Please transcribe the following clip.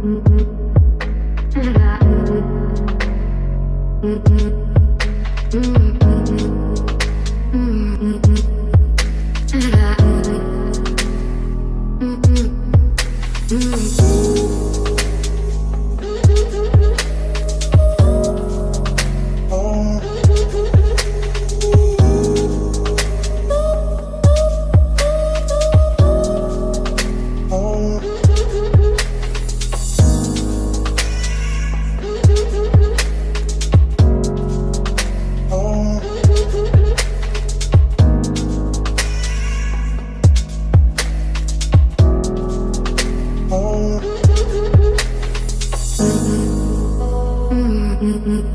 Mm-hmm. Mm-hmm.